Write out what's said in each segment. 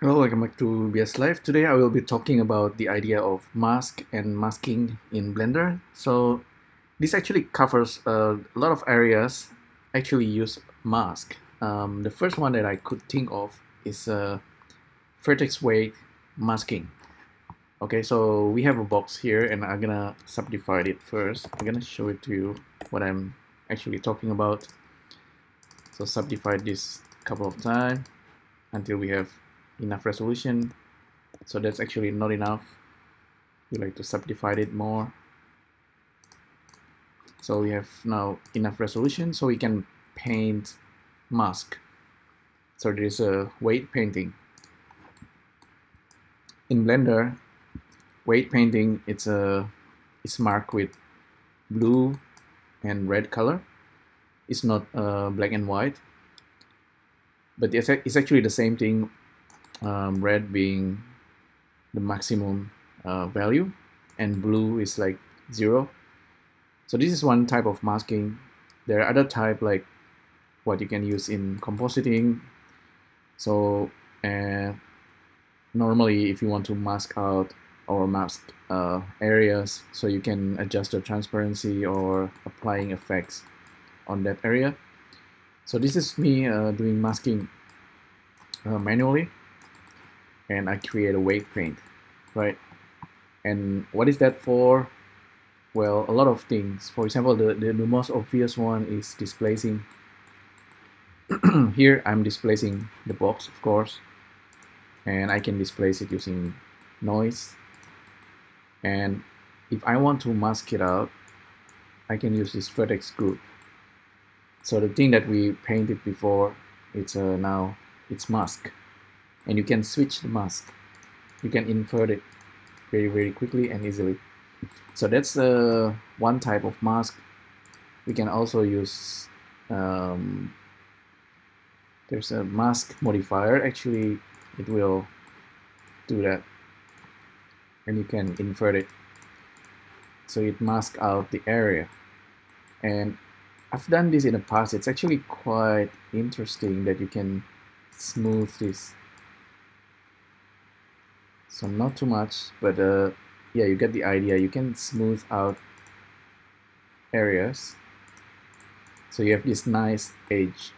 Hello, welcome back to BS Live. Today I will be talking about the idea of mask and masking in Blender. So this actually covers a lot of areas actually use mask. Um, the first one that I could think of is uh, vertex weight masking. Okay, so we have a box here and I'm gonna subdivide it first. I'm gonna show it to you what I'm actually talking about. So subdivide this couple of times until we have enough resolution. So that's actually not enough. We like to subdivide it more. So we have now enough resolution so we can paint mask. So there is a weight painting. In blender weight painting it's a it's marked with blue and red color. It's not uh, black and white. But it's, it's actually the same thing um, red being the maximum uh, value and blue is like zero. So this is one type of masking. There are other type like what you can use in compositing. So uh, normally if you want to mask out or mask uh, areas so you can adjust the transparency or applying effects on that area. So this is me uh, doing masking uh, manually and I create a weight paint, right? And what is that for? Well, a lot of things. For example, the, the, the most obvious one is displacing. Here I'm displacing the box, of course, and I can displace it using noise. And if I want to mask it out, I can use this vertex group. So the thing that we painted before, it's uh, now it's mask and you can switch the mask. You can invert it very very quickly and easily. So that's uh, one type of mask. We can also use um, there's a mask modifier. Actually it will do that. And you can invert it. So it masks out the area. And I've done this in the past. It's actually quite interesting that you can smooth this so not too much but uh, yeah you get the idea. You can smooth out areas. So you have this nice edge.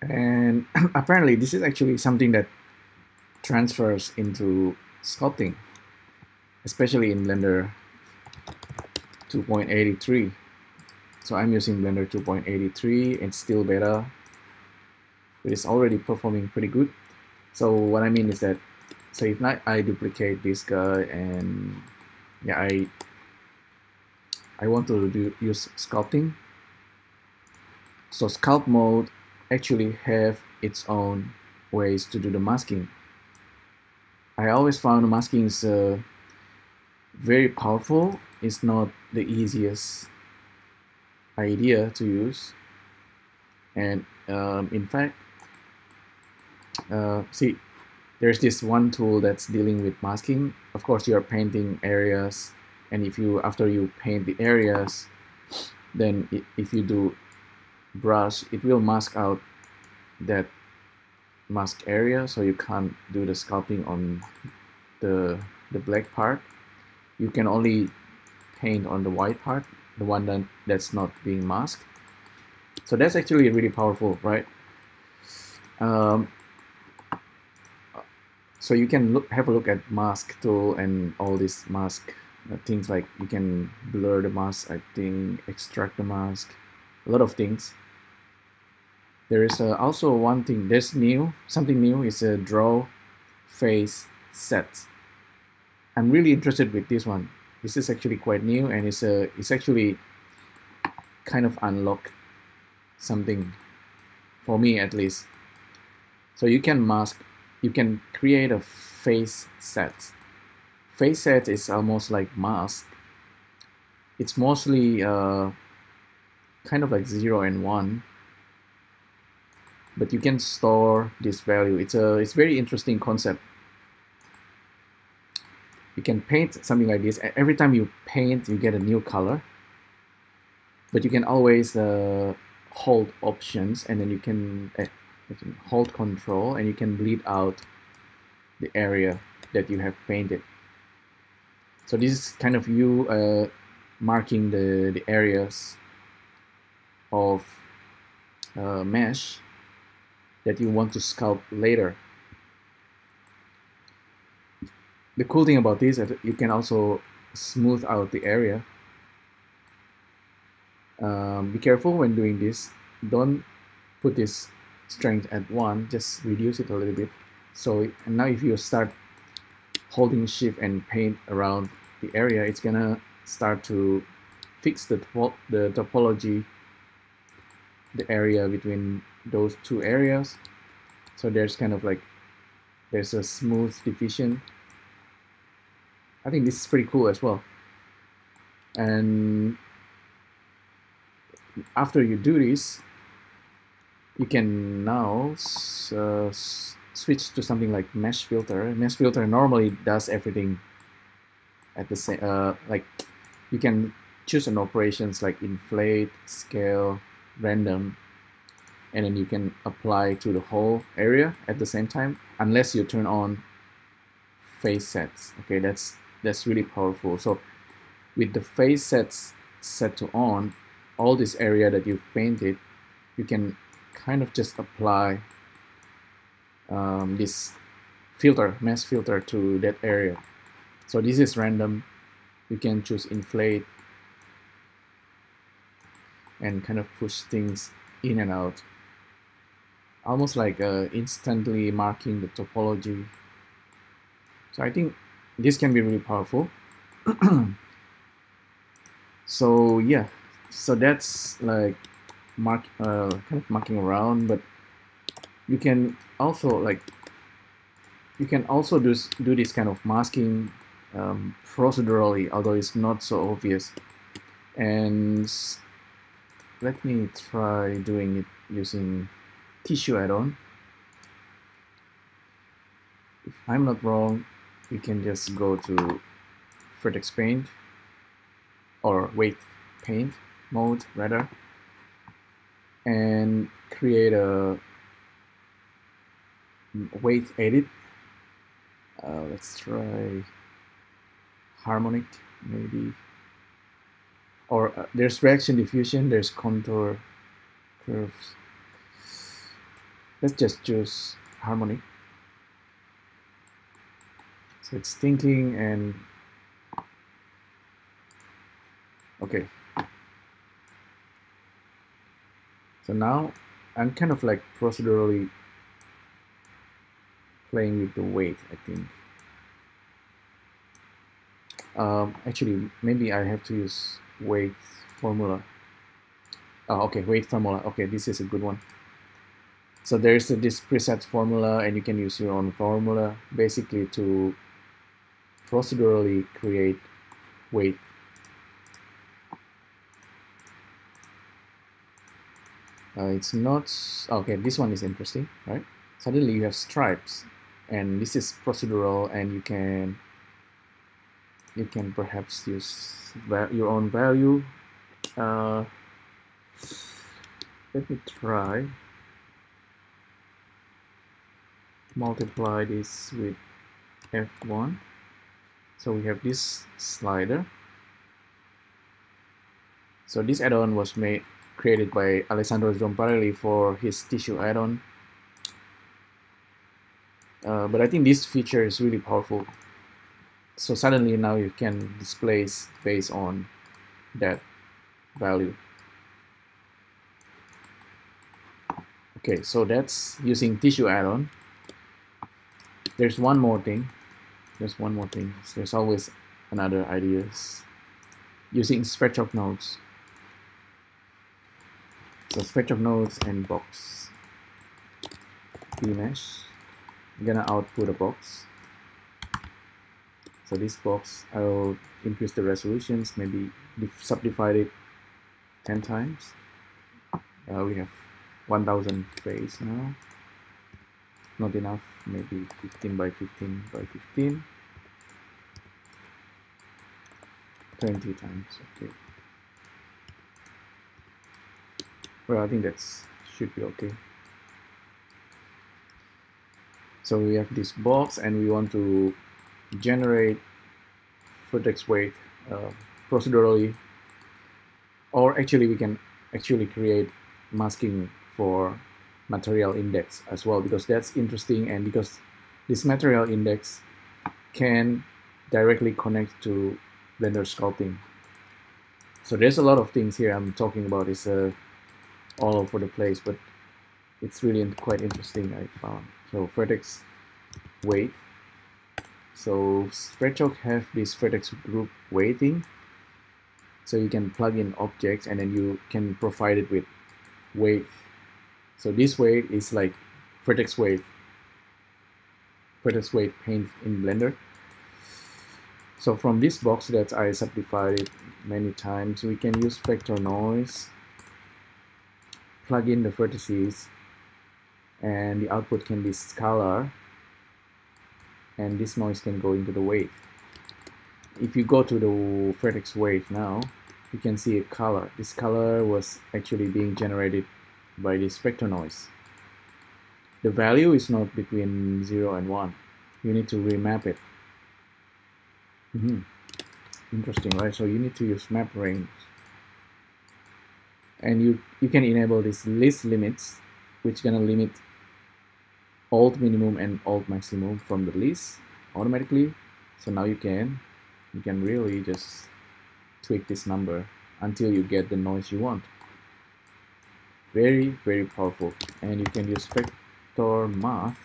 And apparently this is actually something that transfers into sculpting especially in Blender 2.83 so I'm using Blender 2.83 it's still beta. But it's already performing pretty good. So what I mean is that so if not I duplicate this guy and yeah I I want to do use sculpting. So sculpt mode actually have its own ways to do the masking. I always found masking is uh, very powerful. It's not the easiest idea to use. And um, in fact uh, see there's this one tool that's dealing with masking. Of course, you're painting areas, and if you after you paint the areas, then if you do brush, it will mask out that mask area, so you can't do the sculpting on the the black part. You can only paint on the white part, the one that that's not being masked. So that's actually really powerful, right? Um, so you can look have a look at mask tool and all these mask uh, things like you can blur the mask I think extract the mask a lot of things. There is uh, also one thing there's new something new is a draw face set. I'm really interested with this one. This is actually quite new and it's a uh, it's actually kind of unlock something for me at least. So you can mask you can create a face set. Face set is almost like mask. It's mostly uh, kind of like 0 and 1 but you can store this value. It's a it's very interesting concept. You can paint something like this. Every time you paint, you get a new color. But you can always uh, hold options, and then you can. Eh, hold control and you can bleed out the area that you have painted. So this is kind of you uh, marking the, the areas of uh, mesh that you want to sculpt later. The cool thing about this is that you can also smooth out the area. Um, be careful when doing this. Don't put this strength at 1 just reduce it a little bit. So now if you start holding shift and paint around the area it's gonna start to fix the, the topology the area between those two areas. So there's kind of like there's a smooth division. I think this is pretty cool as well. And after you do this you can now uh, switch to something like mesh filter. Mesh filter normally does everything at the same uh, like you can choose an operations like inflate scale random and then you can apply to the whole area at the same time unless you turn on face sets. Okay that's that's really powerful. So with the face sets set to on all this area that you've painted you can kind of just apply um, this filter mesh filter to that area. So this is random. You can choose inflate and kind of push things in and out. Almost like uh, instantly marking the topology. So I think this can be really powerful. So yeah. So that's like mark uh, kind of mucking around but you can also like you can also do, do this kind of masking um, procedurally although it's not so obvious. And let me try doing it using tissue add-on. If I'm not wrong you can just go to vertex paint or weight paint mode rather and create a weight edit. Uh, let's try harmonic maybe. Or uh, there's reaction diffusion there's contour curves. Let's just choose harmonic so it's thinking and okay so now I'm kind of like procedurally playing with the weight I think. Um, actually maybe I have to use weight formula. Oh, okay weight formula. Okay this is a good one. So there's this preset formula and you can use your own formula basically to procedurally create weight uh, it's not okay this one is interesting right? Suddenly you have stripes and this is procedural and you can you can perhaps use your own value. Uh, let me try. Multiply this with F1 so we have this slider. So this add-on was made created by Alessandro Zomparelli for his tissue add-on uh, but I think this feature is really powerful. So suddenly now you can displace based on that value. Okay so that's using tissue add-on there's one more thing. There's one more thing. There's always another ideas. Using Sverchok nodes so Sverchok nodes and box. Mesh. I'm gonna output a box. So this box I'll increase the resolutions maybe subdivide it 10 times. Uh, we have 1000 face now. Not enough maybe 15 by 15 by 15 20 times okay well I think that's should be okay. So we have this box and we want to generate vertex weight uh, procedurally. Or actually we can actually create masking for material index as well because that's interesting and because this material index can directly connect to Blender sculpting. So there's a lot of things here I'm talking about. Is uh, all over the place, but it's really quite interesting I found. So vertex weight. So Sverchok have this vertex group weighting. So you can plug in objects and then you can provide it with weight. So this weight is like vertex weight, vertex weight paint in Blender. So from this box that I subdivided many times, we can use vector noise, plug in the vertices, and the output can be scalar, and this noise can go into the weight. If you go to the vertex weight now, you can see a color. This color was actually being generated by this vector noise. The value is not between 0 and 1. You need to remap it Mm -hmm. Interesting, right? So you need to use map range. And you, you can enable this list limits, which gonna limit alt minimum and alt maximum from the list automatically. So now you can you can really just tweak this number until you get the noise you want. Very, very powerful. And you can use vector math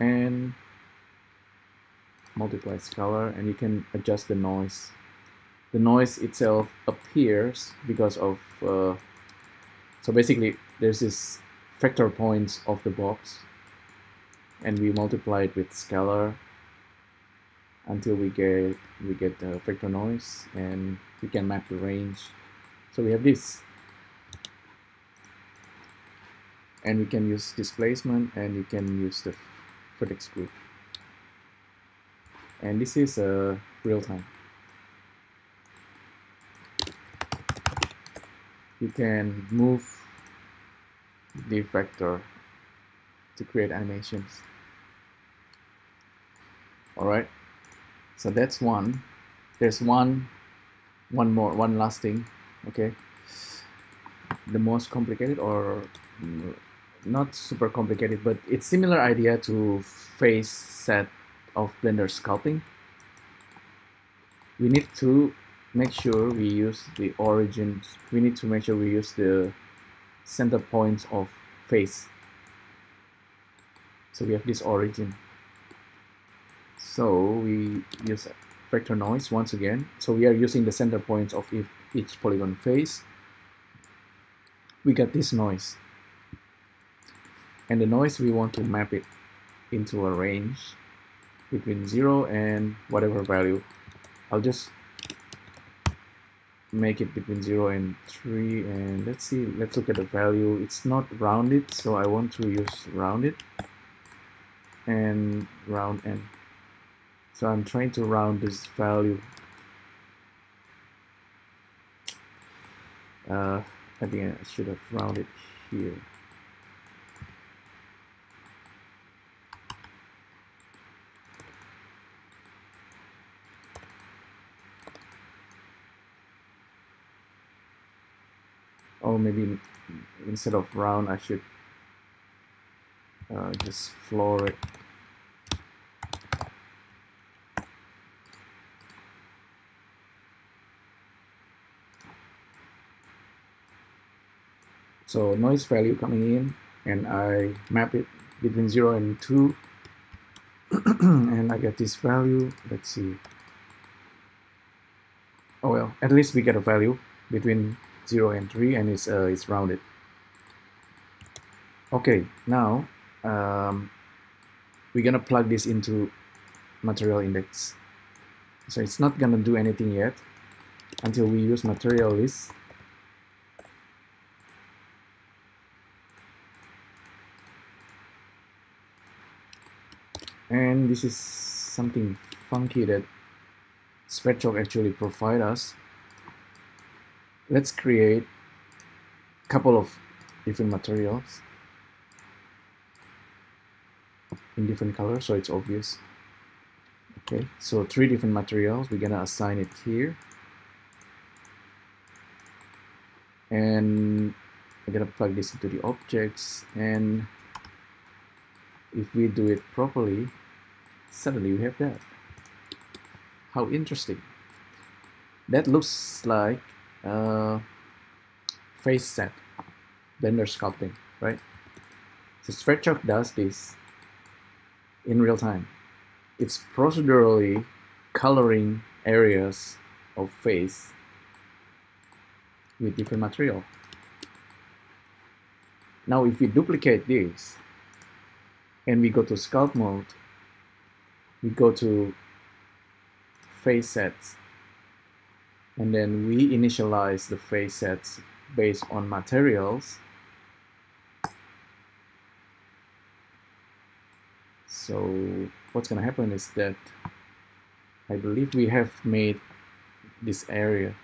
and multiply scalar and you can adjust the noise the noise itself appears because of uh, so basically there's this vector points of the box and we multiply it with scalar until we get we get the vector noise and we can map the range. So we have this. And we can use displacement and you can use the vertex group. And this is uh, real time. You can move the vector to create animations. Alright, so that's one. There's one, one more, one last thing, okay? The most complicated or not super complicated, but it's similar idea to face set of Blender sculpting, we need to make sure we use the origins. We need to make sure we use the center points of face. So we have this origin. So we use vector noise once again. So we are using the center points of each polygon face. We got this noise. And the noise we want to map it into a range between 0 and whatever value. I'll just make it between 0 and 3 and let's see, let's look at the value. It's not rounded, so I want to use rounded and round n. So I'm trying to round this value. Uh, I think I should have rounded here. Or maybe instead of round I should uh, just floor it. So noise value coming in and I map it between 0 and 2 and I get this value. Let's see. Oh well at least we get a value between 0 and 3 and it's, uh, it's rounded. Okay, now um, we're gonna plug this into material index. So it's not gonna do anything yet until we use material list. And this is something funky that Sverchok actually provide us let's create a couple of different materials in different colors so it's obvious. Okay so three different materials. We're gonna assign it here. And I'm gonna plug this into the objects. And if we do it properly suddenly we have that. How interesting. That looks like uh, face set. Blender sculpting right? So Sverchok does this in real time. It's procedurally coloring areas of face with different material. Now if we duplicate this and we go to sculpt mode we go to face sets and then we initialize the face sets based on materials. So what's gonna happen is that I believe we have made this area.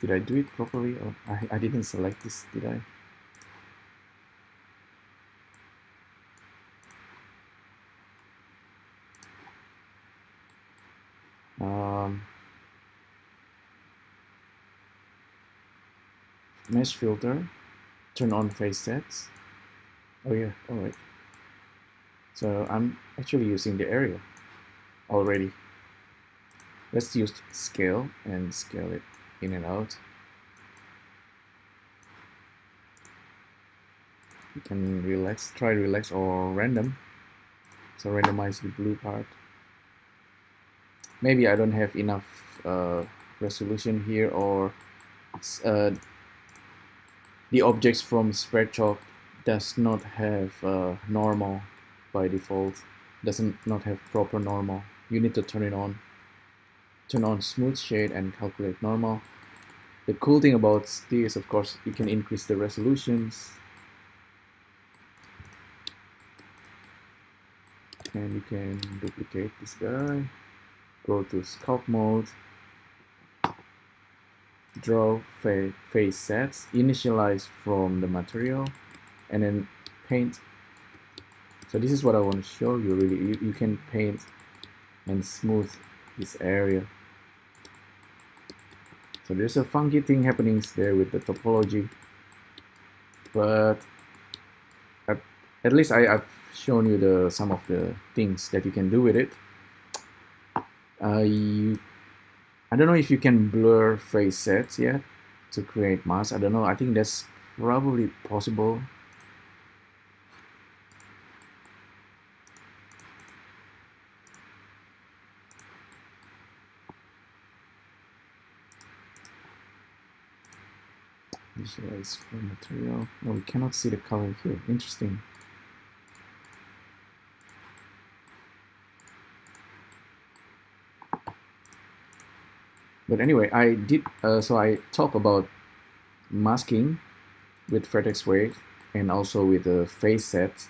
Did I do it properly? Or I, I didn't select this did I mesh filter turn on face sets. Oh yeah all right. So I'm actually using the area already. Let's use scale and scale it in and out. You can relax try relax or random. So randomize the blue part. Maybe I don't have enough uh, resolution here or uh, the objects from Sverchok does not have uh, normal by default. Doesn't not have proper normal. You need to turn it on. Turn on smooth shade and calculate normal. The cool thing about this of course you can increase the resolutions. And you can duplicate this guy. Go to sculpt mode, draw fa face sets, initialize from the material, and then paint. So this is what I want to show you really. You, you can paint and smooth this area. So there's a funky thing happening there with the topology. But at, at least I, I've shown you the some of the things that you can do with it uh, you, I don't know if you can blur face sets yet to create mask. I don't know. I think that's probably possible. Visualize for material. Oh, we cannot see the color here. Interesting. But anyway, I did, uh, so I talk about masking with vertex weight and also with the face sets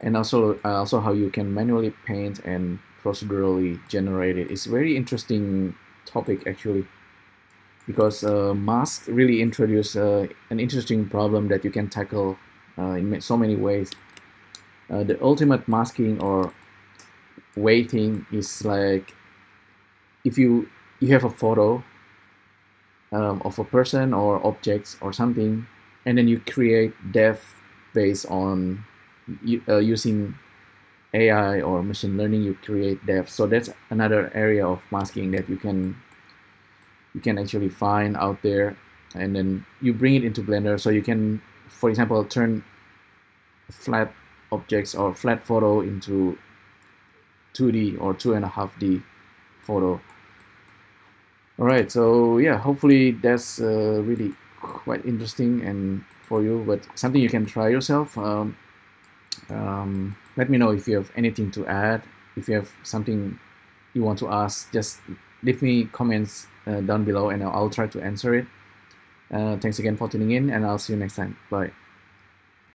and also uh, also how you can manually paint and procedurally generate it. It's very interesting topic actually because uh, mask really introduce uh, an interesting problem that you can tackle uh, in so many ways. Uh, the ultimate masking or weighting is like if you you have a photo um, of a person or objects or something, and then you create depth based on uh, using AI or machine learning. You create depth, so that's another area of masking that you can you can actually find out there, and then you bring it into Blender, so you can, for example, turn flat objects or flat photo into 2D or two and a half D photo all right so yeah hopefully that's uh, really quite interesting and for you but something you can try yourself um, um, let me know if you have anything to add if you have something you want to ask just leave me comments uh, down below and I'll, try to answer it. Uh, thanks again for tuning in and I'll see you next time. Bye